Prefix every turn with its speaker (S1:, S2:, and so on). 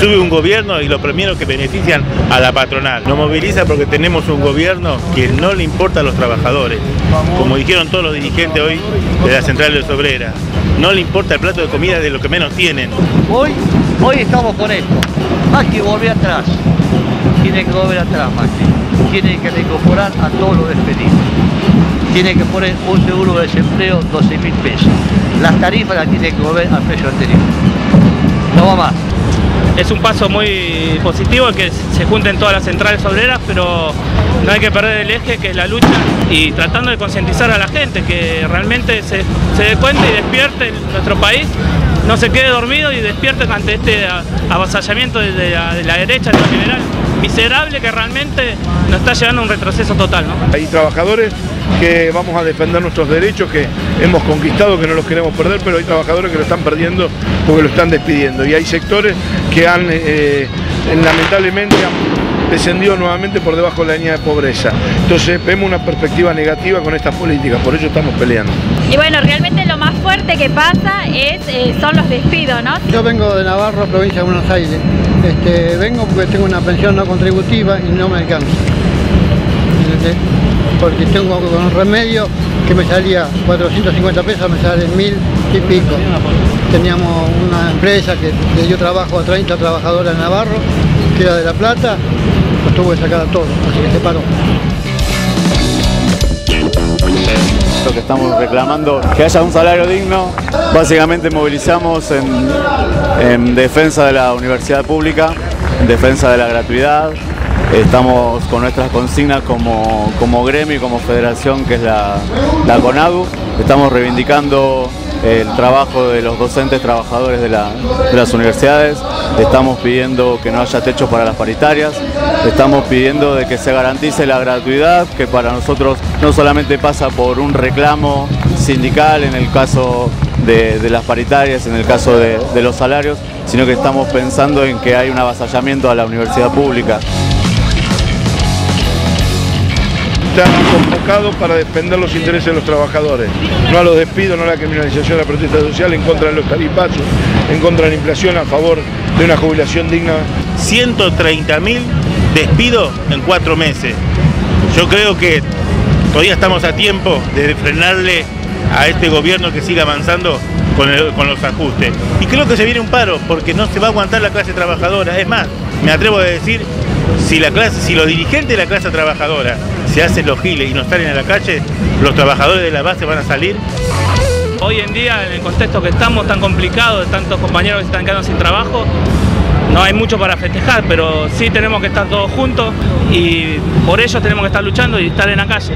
S1: Sube un gobierno y los primeros que benefician a la patronal. Nos moviliza porque tenemos un gobierno que no le importa a los trabajadores. Como dijeron todos los dirigentes hoy de la central de obreras. No le importa el plato de comida de lo que menos tienen.
S2: Hoy, hoy estamos con esto. que volver atrás. Tiene que volver atrás, Macri. Tiene que reincorporar a todos los despedidos. Tiene que poner un seguro de desempleo 12 mil pesos. Las tarifas las tiene que volver al precio anterior. No va más
S3: es un paso muy positivo que se junten todas las centrales obreras, pero no hay que perder el eje que es la lucha y tratando de concientizar a la gente que realmente se, dé cuenta y despierte nuestro país, no se quede dormido y despierte ante este avasallamiento de la, de la derecha en general miserable que realmente nos está llevando a un retroceso total.
S4: Hay trabajadores que vamos a defender nuestros derechos que hemos conquistado, que no los queremos perder, pero hay trabajadores que lo están perdiendo porque lo están despidiendo. Y hay sectores que han, eh, lamentablemente, han descendido nuevamente por debajo de la línea de pobreza. Entonces vemos una perspectiva negativa con estas políticas, por ello estamos peleando.
S5: Y bueno, realmente lo más fuerte que pasa es, eh, son los despidos, ¿no?
S6: Yo vengo de Navarro, provincia de Buenos Aires. Este, vengo porque tengo una pensión no contributiva y no me alcanza porque tengo un remedio que me salía 450 pesos, me sale mil y pico. Teníamos una empresa que, dio trabajo a 30 trabajadores en Navarro, que era de La Plata, pues tuve que sacar a todos, así que se paró.
S7: Lo que estamos reclamando, que haya un salario digno, básicamente movilizamos en, en defensa de la universidad pública, en defensa de la gratuidad, Estamos con nuestras consignas como, como gremio y como federación que es la, la CONADU. Estamos reivindicando el trabajo de los docentes trabajadores de, las universidades, estamos pidiendo que no haya techo para las paritarias, estamos pidiendo de que se garantice la gratuidad, que para nosotros no solamente pasa por un reclamo sindical en el caso de, las paritarias, en el caso de, de los salarios, sino que estamos pensando en que hay un avasallamiento a la universidad pública.
S4: Está convocado para defender los intereses de los trabajadores, no a los despidos, no a la criminalización de la protesta social, en contra de los tarifazos, en contra de la inflación, a favor de una jubilación digna.
S1: 130.000 despidos en cuatro meses. Yo creo que todavía estamos a tiempo de frenarle a este gobierno que siga avanzando con, con, los ajustes. Y creo que se viene un paro, porque no se va a aguantar la clase trabajadora. Es más, me atrevo a decir, si, la clase, si los dirigentes de la clase trabajadora se hacen los giles y no salen a la calle, los trabajadores de la base van a salir.
S3: Hoy en día, en el contexto que estamos tan complicado, de tantos compañeros que se están quedando sin trabajo, no hay mucho para festejar, pero sí tenemos que estar todos juntos y por ello tenemos que estar luchando y estar en la calle.